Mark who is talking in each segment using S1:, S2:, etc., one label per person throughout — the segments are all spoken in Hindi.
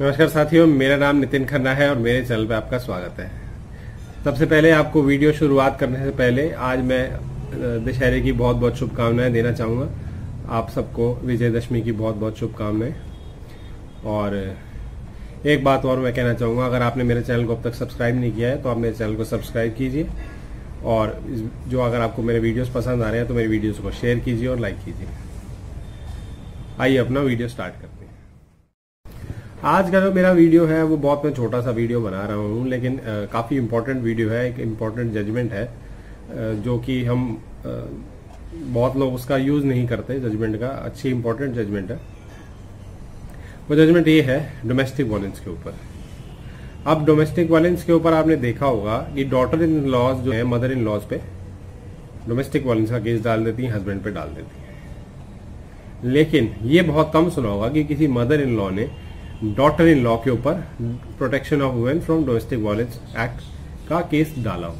S1: नमस्कार साथियों, मेरा नाम नितिन खन्ना है और मेरे चैनल पे आपका स्वागत है। सबसे पहले आपको वीडियो शुरुआत करने से पहले आज मैं दशहरे की बहुत बहुत शुभकामनाएँ देना चाहूँगा। आप सबको विजयदशमी की बहुत बहुत शुभकामनाएँ। और, एक बात और मैं कहना चाहूँगा, अगर आपने मेरे चैनल को अब तक सब्सक्राइब नहीं किया है तो आप मेरे चैनल को सब्सक्राइब कीजिए। और जो अगर आपको मेरे वीडियोस पसंद आ रहे हैं तो मेरे वीडियोस को शेयर कीजिए और लाइक कीजिए। आइए अपना वीडियो स्टार्ट करते हैं। आज का जो मेरा वीडियो है, वो बहुत मैं छोटा सा वीडियो बना रहा हूँ, लेकिन काफ़ी इम्पोर्टेंट वीडियो है, एक इम्पोर्टेंट जजमेंट है जो कि हम बहुत लोग उसका यूज़ नहीं करते जजमेंट का, अच्छी इम्पोर्टेंट जजमेंट है। वो जजमेंट ये है डोमेस्टिक वायलेंस के ऊपर। अब डोमेस्टिक वायलेंस के ऊपर आपने देखा होगा कि डॉटर इन लॉज जो है मदर इन लॉज पे डोमेस्टिक वायलेंस का केस डाल देती है हस्बैंड पे डाल देती है। लेकिन ये बहुत कम सुना होगा कि किसी मदर इन लॉ ने डॉटर इन लॉ के ऊपर protection of women from domestic violence act का केस डाला हो।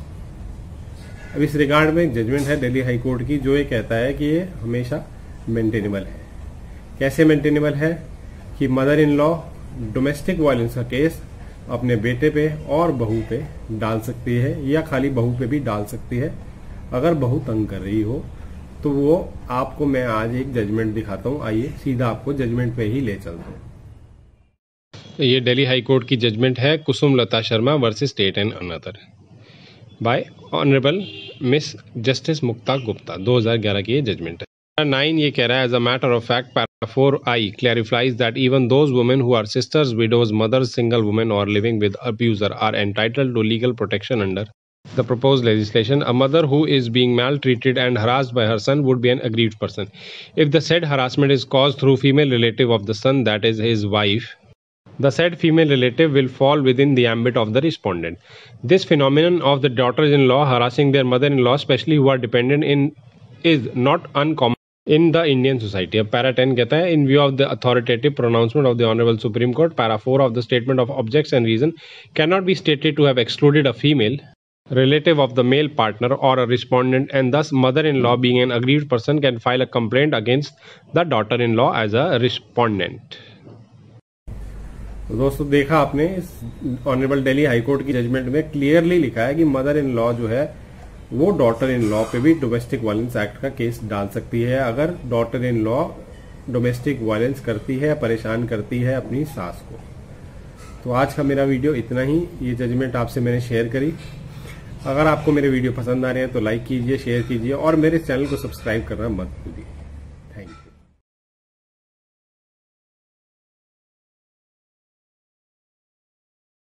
S1: अब इस रिगार्ड में एक जजमेंट है दिल्ली हाई कोर्ट की, जो ये कहता है कि ये हमेशा मेंटेनेबल है। कैसे मेंटेनेबल है? कि mother in law domestic violence का केस अपने बेटे पे और बहू पे डाल सकती है, या खाली बहू पे भी डाल सकती है। अगर बहू तंग कर रही हो तो वो आपको मैं आज एक जजमेंट दिखाता हूँ। आइए, सीधा आपको जजमेंट पे ही ले चलता हूँ।
S2: ये दिल्ली हाई कोर्ट की जजमेंट है Kusum Lata Sharma versus state and another by honourable Miss justice Mukta Gupta 2011 की ये जजमेंट है नाइन ये कह रहा है as a matter of fact para four I clarifies that even those women who are sisters widows mothers single women और living with abuser are entitled to legal protection under the proposed legislation, a mother who is being maltreated and harassed by her son would be an aggrieved person. If the said harassment is caused through female relative of the son, that is his wife, the said female relative will fall within the ambit of the respondent. This phenomenon of the daughters-in-law harassing their mother-in-law, especially who are dependent in, is not uncommon in the Indian society. अब para 10 कहता है in view of the authoritative pronouncement of the Honorable Supreme Court, para 4 of the statement of objects and reason cannot be stated to have excluded a female relative of the male partner or a respondent and thus mother-in-law being an aggrieved person can file a complaint against the daughter-in-law as a respondent.
S1: तो दोस्तों, देखा आपने ऑनरेबल दिल्ली हाईकोर्ट की जजमेंट में क्लियरली लिखा है कि मदर इन लॉ जो है, वो डॉटर इन लॉ पे भी डोमेस्टिक वायलेंस एक्ट का केस डाल सकती है। अगर daughter in law domestic violence करती है परेशान करती है अपनी सास को। तो आज का मेरा वीडियो इतना ही। ये जजमेंट आपसे मैंने शेयर करी। अगर आपको मेरे वीडियो पसंद आ रहे हैं तो लाइक कीजिए शेयर कीजिए और मेरे चैनल को सब्सक्राइब करना मत भूलिए।